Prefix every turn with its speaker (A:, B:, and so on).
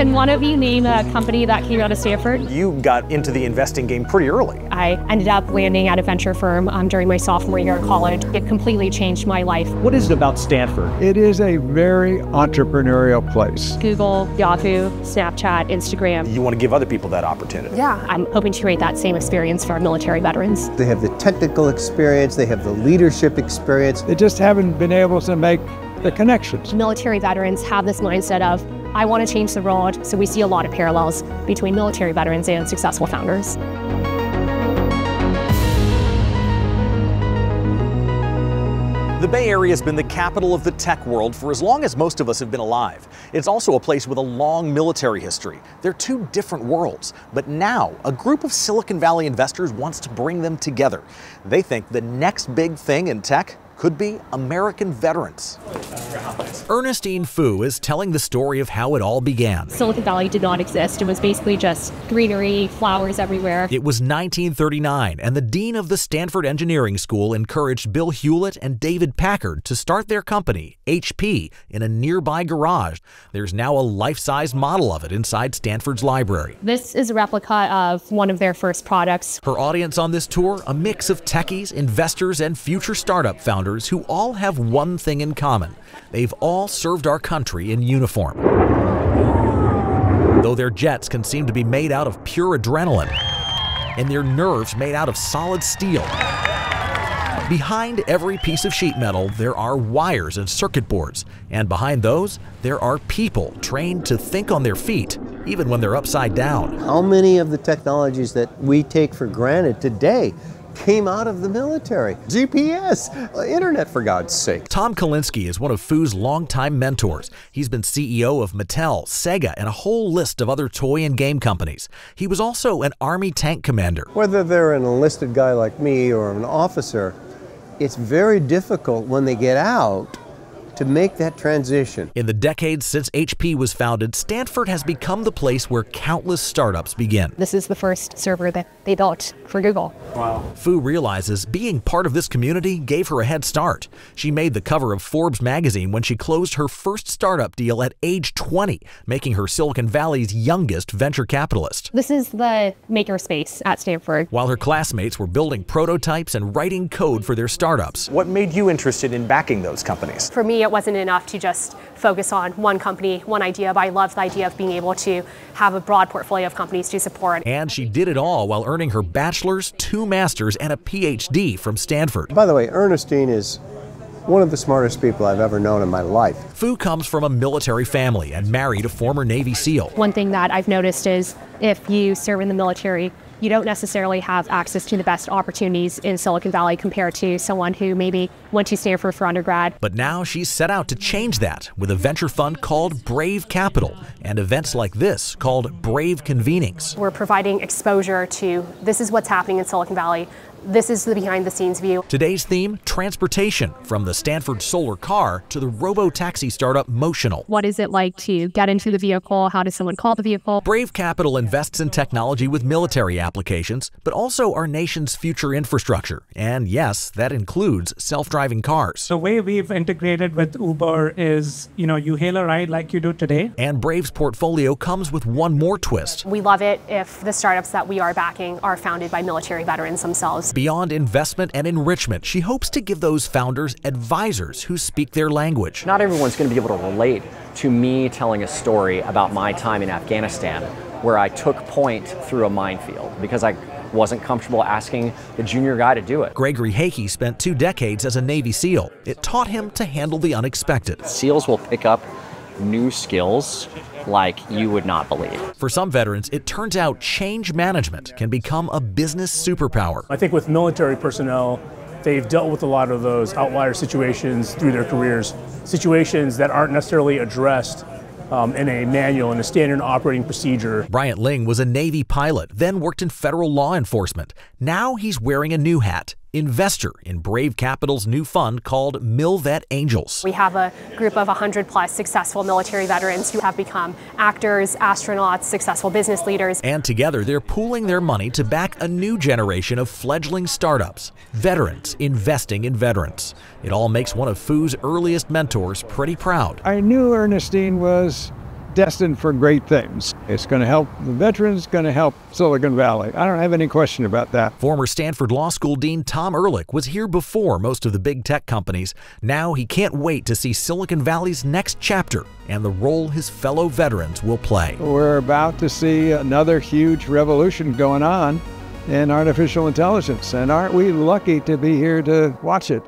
A: Can one of you name a company that came out of Stanford?
B: You got into the investing game pretty early.
A: I ended up landing at a venture firm um, during my sophomore year of college. It completely changed my life.
B: What is it about Stanford?
C: It is a very entrepreneurial place.
A: Google, Yahoo, Snapchat, Instagram.
B: You want to give other people that opportunity.
A: Yeah, I'm hoping to create that same experience for our military veterans.
D: They have the technical experience, they have the leadership experience.
C: They just haven't been able to make the connections.
A: Military veterans have this mindset of, I want to change the world, so we see a lot of parallels between military veterans and successful founders.
B: The Bay Area has been the capital of the tech world for as long as most of us have been alive. It's also a place with a long military history. They're two different worlds, but now a group of Silicon Valley investors wants to bring them together. They think the next big thing in tech could be American veterans.
E: Ernestine Fu is telling the story of how it all began.
A: Silicon Valley did not exist. It was basically just greenery, flowers everywhere.
E: It was 1939, and the dean of the Stanford Engineering School encouraged Bill Hewlett and David Packard to start their company, HP, in a nearby garage. There's now a life size model of it inside Stanford's library.
A: This is a replica of one of their first products.
E: Her audience on this tour a mix of techies, investors, and future startup founders who all have one thing in common they've all served our country in uniform. Though their jets can seem to be made out of pure adrenaline, and their nerves made out of solid steel. Behind every piece of sheet metal, there are wires and circuit boards, and behind those, there are people trained to think on their feet, even when they're upside down.
D: How many of the technologies that we take for granted today came out of the military. GPS, uh, internet for God's sake.
E: Tom Kalinske is one of Fu's longtime mentors. He's been CEO of Mattel, Sega, and a whole list of other toy and game companies. He was also an Army tank commander.
D: Whether they're an enlisted guy like me or an officer, it's very difficult when they get out to make that transition.
E: In the decades since HP was founded, Stanford has become the place where countless startups begin.
A: This is the first server that they built for Google.
B: Wow.
E: Fu realizes being part of this community gave her a head start. She made the cover of Forbes magazine when she closed her first startup deal at age 20, making her Silicon Valley's youngest venture capitalist.
A: This is the makerspace at Stanford.
E: While her classmates were building prototypes and writing code for their startups.
B: What made you interested in backing those companies?
A: For me, it wasn't enough to just focus on one company, one idea, but I loved the idea of being able to have a broad portfolio of companies to support.
E: And she did it all while earning her bachelor's, two master's, and a PhD from Stanford.
D: By the way, Ernestine is one of the smartest people I've ever known in my life.
E: Fu comes from a military family and married a former Navy SEAL.
A: One thing that I've noticed is if you serve in the military, you don't necessarily have access to the best opportunities in Silicon Valley compared to someone who maybe went to Stanford for undergrad.
E: But now she's set out to change that with a venture fund called Brave Capital and events like this called Brave Convenings.
A: We're providing exposure to this is what's happening in Silicon Valley. This is the behind the scenes view.
E: Today's theme transportation, from the Stanford solar car to the robo taxi startup Motional.
A: What is it like to get into the vehicle? How does someone call the vehicle?
E: Brave Capital invests in technology with military applications, but also our nation's future infrastructure. And yes, that includes self driving cars.
F: The way we've integrated with Uber is, you know, you hail a ride like you do today.
E: And Brave's portfolio comes with one more twist.
A: We love it if the startups that we are backing are founded by military veterans themselves.
E: Beyond investment and enrichment, she hopes to give those founders advisors who speak their language.
G: Not everyone's going to be able to relate to me telling a story about my time in Afghanistan where I took point through a minefield because I wasn't comfortable asking the junior guy to do it.
E: Gregory Hake spent two decades as a Navy SEAL. It taught him to handle the unexpected.
G: SEALs will pick up new skills like you would not believe.
E: For some veterans, it turns out change management can become a business superpower.
H: I think with military personnel, they've dealt with a lot of those outlier situations through their careers, situations that aren't necessarily addressed um, in a manual, in a standard operating procedure.
E: Bryant Ling was a Navy pilot, then worked in federal law enforcement. Now he's wearing a new hat investor in Brave Capital's new fund called Milvet Angels.
A: We have a group of 100 plus successful military veterans who have become actors, astronauts, successful business leaders.
E: And together they're pooling their money to back a new generation of fledgling startups, veterans investing in veterans. It all makes one of Fu's earliest mentors pretty proud.
C: I knew Ernestine was destined for great things. It's going to help the veterans, going to help Silicon Valley. I don't have any question about that.
E: Former Stanford Law School Dean Tom Ehrlich was here before most of the big tech companies. Now he can't wait to see Silicon Valley's next chapter and the role his fellow veterans will play.
C: We're about to see another huge revolution going on in artificial intelligence, and aren't we lucky to be here to watch it?